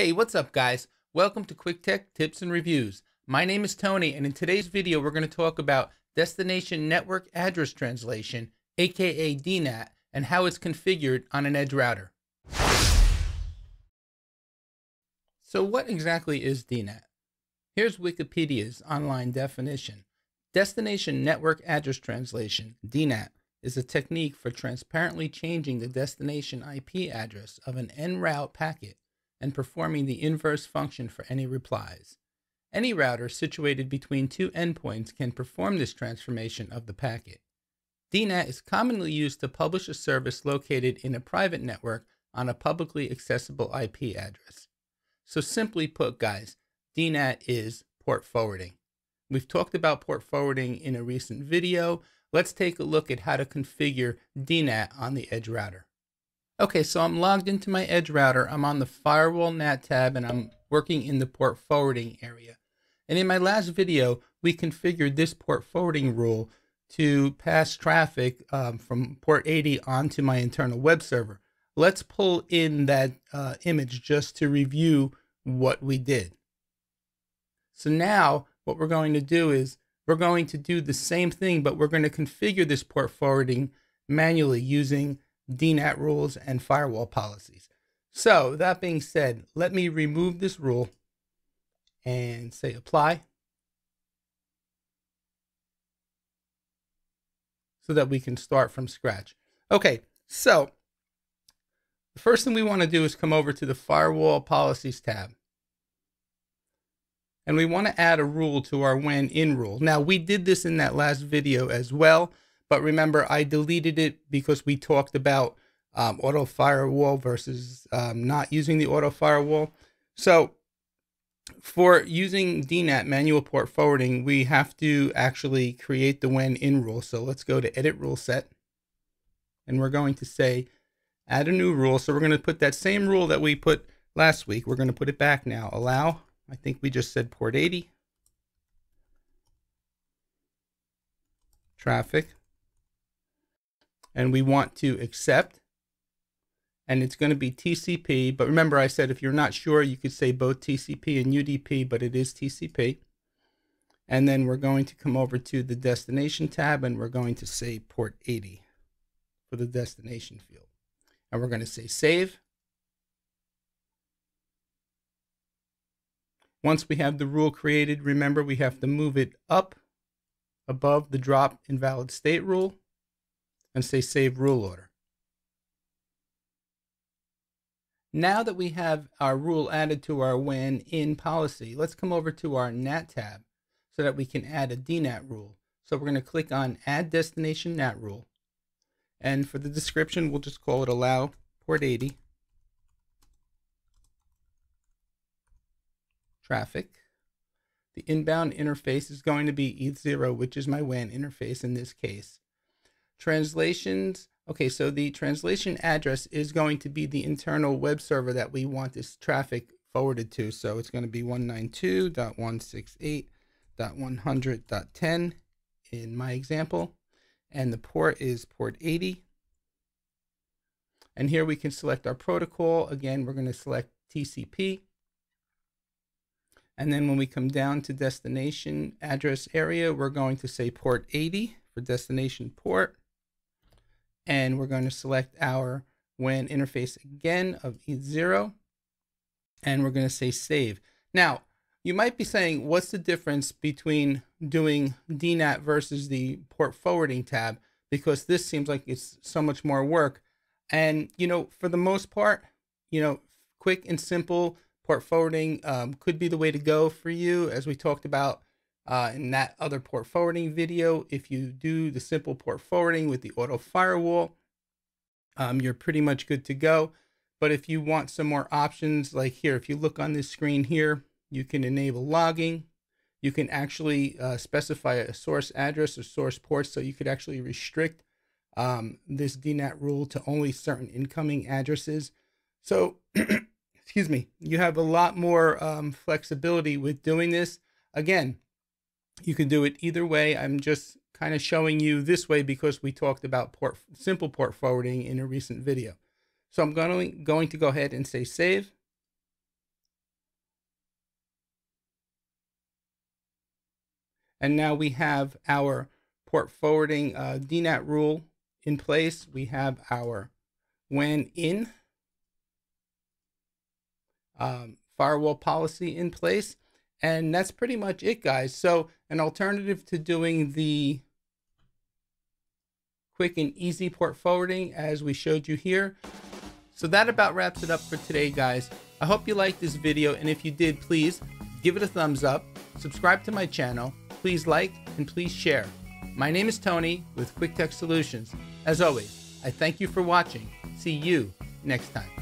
Hey, what's up guys? Welcome to Quik Tech Tips and Reviews. My name is Tony and in today's video we're going to talk about Destination Network Address Translation, aka DNAT, and how it's configured on an EdgeRouter. So what exactly is DNAT? Here's Wikipedia's online definition. Destination Network Address Translation, DNAT, is a technique for transparently changing the destination IP address of an en route packet and performing the inverse function for any replies. Any router situated between two endpoints can perform this transformation of the packet. DNAT is commonly used to publish a service located in a private network on a publicly accessible IP address. So simply put, guys, DNAT is port forwarding. We've talked about port forwarding in a recent video. Let's take a look at how to configure DNAT on the EdgeRouter. Okay, so I'm logged into my EdgeRouter. I'm on the Firewall NAT tab and I'm working in the port forwarding area. And in my last video, we configured this port forwarding rule to pass traffic um, from port 80 onto my internal web server. Let's pull in that uh, image just to review what we did. So now what we're going to do is we're going to do the same thing, but we're going to configure this port forwarding manually using DNAT rules and firewall policies. So that being said, let me remove this rule and say apply so that we can start from scratch. Okay, so the first thing we want to do is come over to the firewall policies tab. And we want to add a rule to our WAN_IN rule. Now we did this in that last video as well. But remember, I deleted it because we talked about um, auto firewall versus um, not using the auto firewall. So for using DNAT manual port forwarding, we have to actually create the WAN_IN rule. So let's go to edit rule set. And we're going to say add a new rule. So we're going to put that same rule that we put last week. We're going to put it back now. Allow, I think we just said port 80. Traffic and we want to accept and it's going to be TCP. But remember, I said if you're not sure, you could say both TCP and UDP, but it is TCP. And then we're going to come over to the destination tab and we're going to say port 80 for the destination field. And we're going to say save. Once we have the rule created, remember we have to move it up above the drop invalid state rule and say Save Rule Order. Now that we have our rule added to our WAN_IN policy, let's come over to our NAT tab so that we can add a DNAT rule. So we're going to click on Add Destination NAT Rule. And for the description, we'll just call it Allow Port 80 Traffic. The inbound interface is going to be ETH0, which is my WAN interface in this case. Translations. Okay, so the translation address is going to be the internal web server that we want this traffic forwarded to. So it's going to be 192.168.100.10 in my example. And the port is port 80. And here we can select our protocol. Again, we're going to select TCP. And then when we come down to destination address area, we're going to say port 80 for destination port and we're going to select our WAN interface again of E0 and we're going to say save. Now, you might be saying, what's the difference between doing DNAT versus the port forwarding tab? Because this seems like it's so much more work. And, you know, for the most part, you know, quick and simple port forwarding um, could be the way to go for you, as we talked about uh, in that other port forwarding video. If you do the simple port forwarding with the auto firewall, um, you're pretty much good to go. But if you want some more options, like here, if you look on this screen here, you can enable logging. You can actually uh, specify a source address or source port, so you could actually restrict um, this DNAT rule to only certain incoming addresses. So, excuse me, you have a lot more um, flexibility with doing this. Again, you can do it either way. I'm just kind of showing you this way because we talked about port, simple port forwarding in a recent video. So I'm going to, going to go ahead and say save. And now we have our port forwarding uh, DNAT rule in place. We have our WAN_IN um, firewall policy in place. And that's pretty much it, guys. So an alternative to doing the quick and easy port forwarding as we showed you here. So that about wraps it up for today, guys. I hope you liked this video. And if you did, please give it a thumbs up, subscribe to my channel, please like, and please share. My name is Tony with Quik Tech Solutions. As always, I thank you for watching. See you next time.